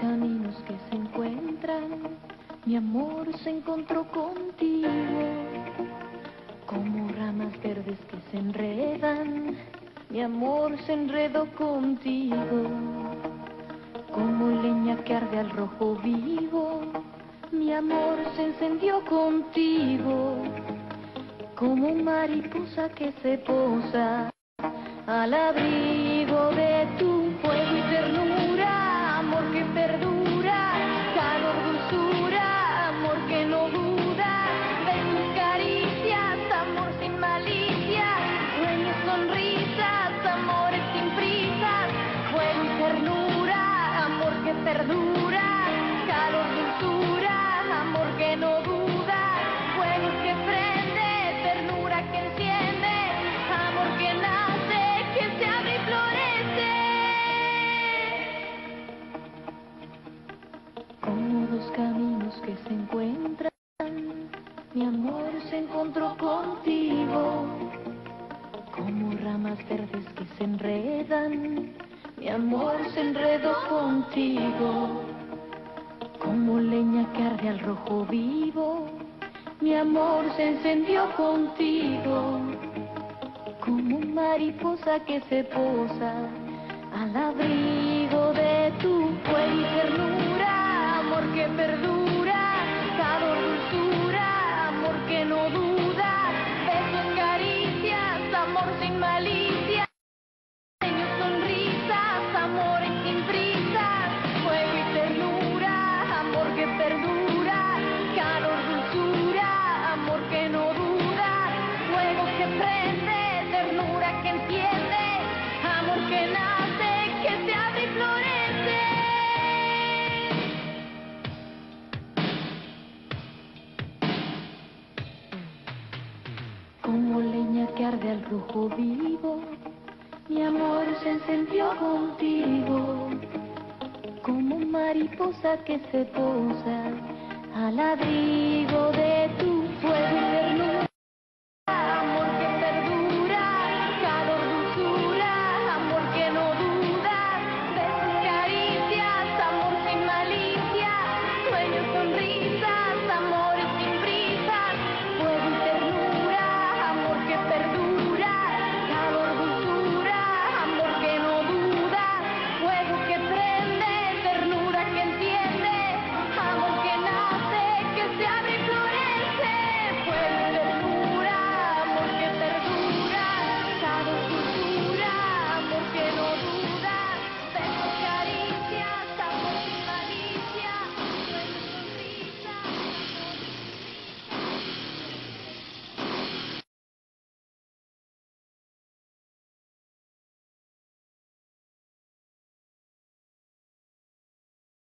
caminos que se encuentran, mi amor se encontró contigo. Como ramas verdes que se enredan, mi amor se enredó contigo. Como leña que arde al rojo vivo, mi amor se encendió contigo. Como mariposa que se posa al abrigo de verdes que se enredan, mi amor se enredó contigo. Como leña que arde al rojo vivo, mi amor se encendió contigo. Como mariposa que se posa al abrigo al rojo vivo, mi amor se encendió contigo. Como mariposa que se posa al abrigo de